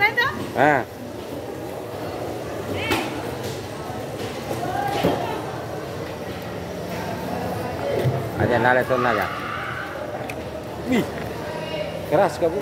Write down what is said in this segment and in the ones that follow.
keren tuh. Ah. Ada nale tuh naga. Wih, keras kamu.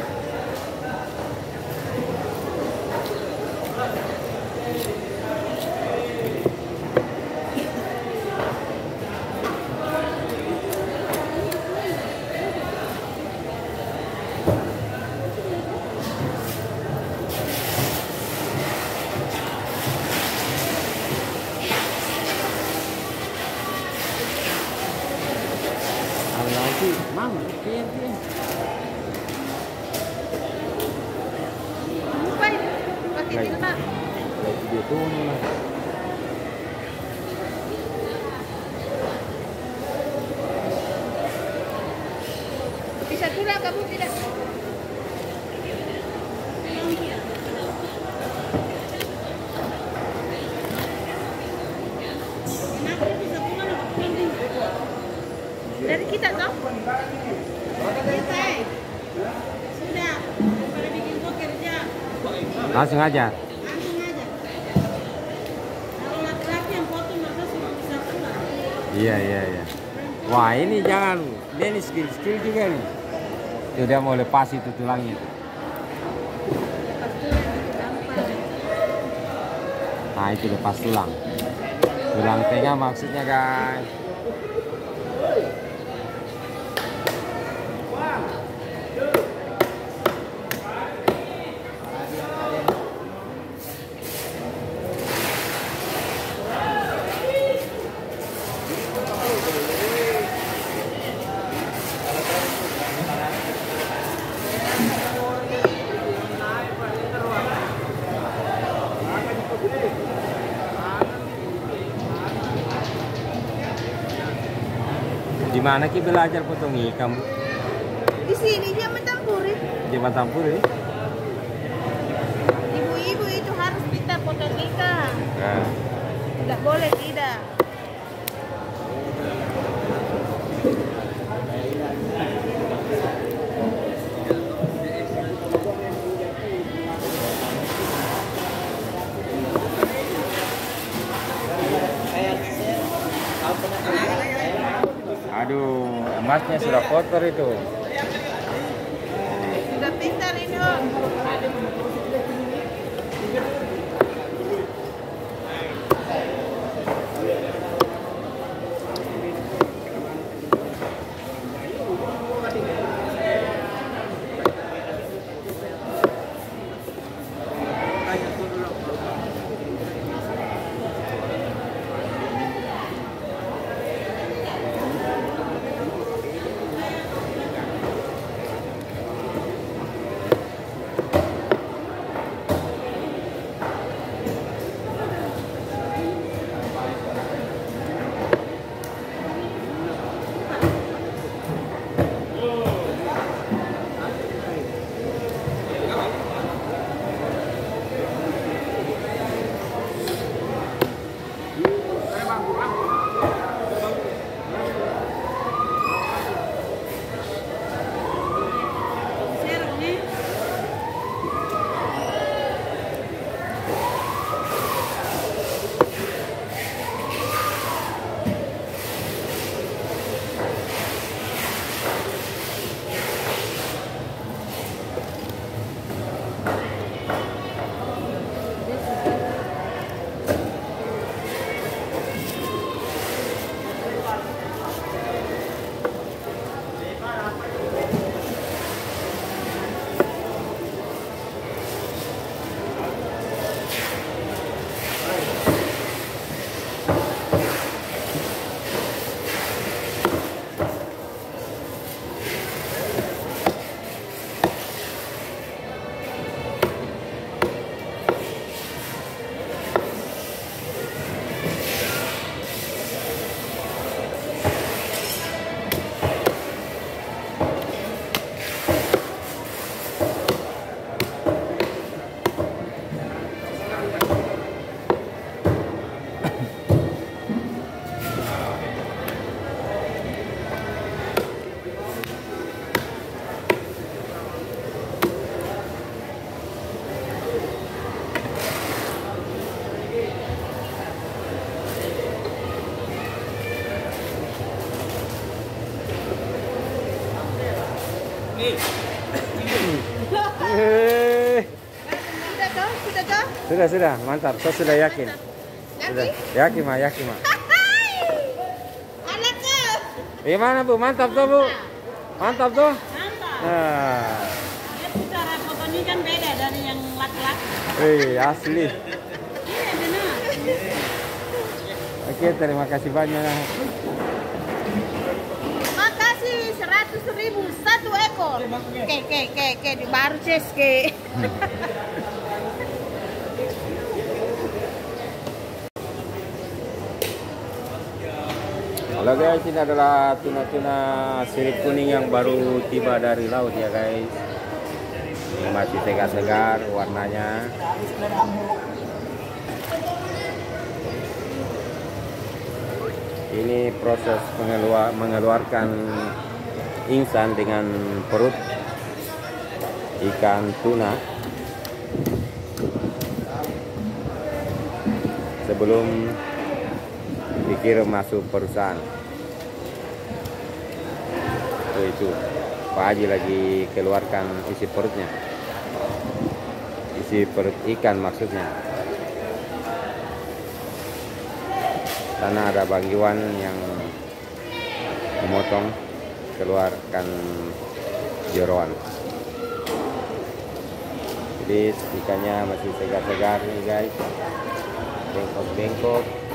Pian. Lupa ini. Pakai. Lagi dia turun lah. Bisa kurang kamu tidak? Dari kita toh? Sudah. Daripada bikin gua kerja, Langsung aja. langsung aja. Kalau laki-laki yang potong maka sudah bisa pulang. Iya iya iya. Wah ini jangan, dia ini skill skill juga nih. Tuh dia mau lepas itu tulangnya. Nah itu lepas tulang. Tulang tengah maksudnya guys. Di mana ki belajar potong ikan? Di sini dia mencampuri. Di Matampur ini? Ibu-ibu itu harus pintar potong ikan. Nah, Tidak boleh tidak. Emasnya sudah kotor itu. Sudah pintar ini Sudah, sudah, mantap. Saya sudah yakin. Sudah, yakin mah, yakin mah. Gimana bu? Mantap tuh bu? Mantap tuh? Mantap. Nah, cara kan beda dari yang laki-laki. wih, asli. Iya benar. Oke, terima kasih banyak. Makasih seratus ribu satu ekor. Ke ke ke ke di baru ces ke. Halo guys, ini adalah tuna-tuna sirip kuning yang baru tiba dari laut ya guys. Ini masih segar-segar warnanya. Ini proses mengeluar, mengeluarkan insan dengan perut ikan tuna sebelum dikirim masuk perusahaan. Itu. Pak Haji lagi keluarkan isi perutnya. Isi perut ikan maksudnya. Karena ada bangkiwan yang memotong keluarkan jeroan. Jadi ikannya masih segar-segar nih guys. Bengkok-bengkok.